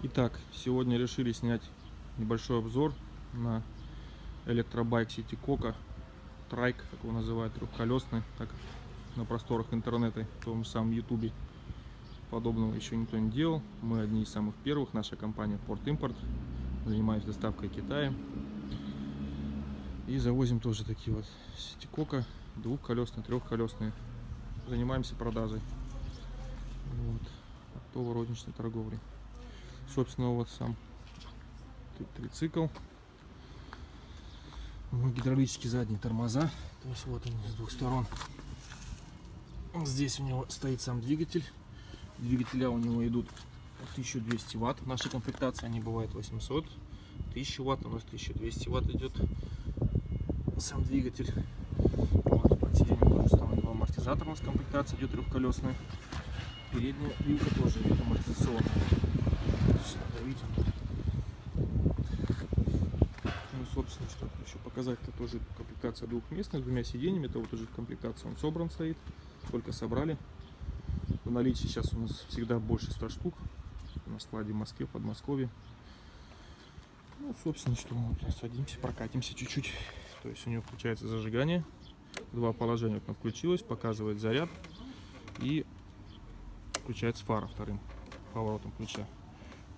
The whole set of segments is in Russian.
Итак, сегодня решили снять небольшой обзор на электробайк City Coca Трайк, как его называют, трехколесный, так на просторах интернета, в том самом ютубе. Подобного еще никто не делал. Мы одни из самых первых, наша компания Port Import. Занимаемся доставкой Китая. И завозим тоже такие вот City Coca, двухколесные, трехколесные. Занимаемся продажей. Вот. Оптово-розничной торговлей собственно вот сам трицикл. Ну, гидравлические задние тормоза. То есть вот они с двух сторон. Здесь у него стоит сам двигатель. Двигателя у него идут 1200 ватт. В нашей комплектации они бывают 800 1000 ватт у нас 1200 ватт идет. Сам двигатель. Вот, под сиденьем тоже самое амортизатор у нас комплектация идет трехколесный передняя вилка тоже идет амортизационная видим. Ну, собственно, что еще показать, это тоже комплектация двухместная, с двумя сиденьями, это вот уже комплектация, он собран стоит, только собрали. В наличии сейчас у нас всегда больше 100 штук на складе в Москве, в Подмосковье. Ну, собственно, что мы вот садимся, прокатимся чуть-чуть. То есть у него включается зажигание, два положения, вот она включилась, показывает заряд и включается фара вторым поворотом ключа.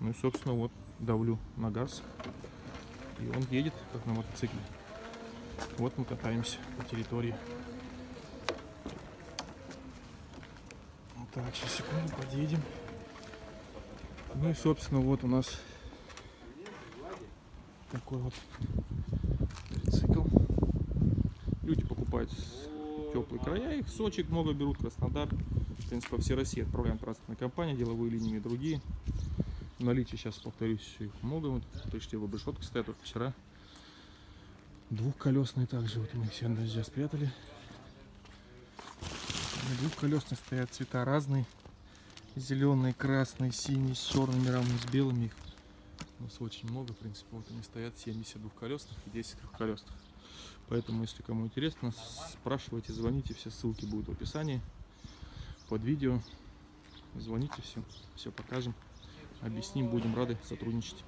Ну и, собственно, вот давлю на газ. И он едет, как на мотоцикле. Вот мы катаемся по территории. Так, сейчас секунду, подъедем. Ну и, собственно, вот у нас такой вот трицикл. Люди покупают теплые края, их Сочи много берут, Краснодар. В принципе, по всей России отправляем транспортные компании, деловые линии и другие. Наличии сейчас, повторюсь, их много. Вот пришли в решетки стоят только вчера. Двухколесные также. Вот мы их все дождя спрятали. Двухколесные стоят цвета разные. Зеленый, красный, синий, с черными рамами, с белыми. Их у нас очень много, в принципе. Вот они стоят 70 двухколесных и 10 трехколесных. Поэтому, если кому интересно, спрашивайте, звоните. Все ссылки будут в описании под видео. Звоните, все, все покажем объясним, будем рады сотрудничать.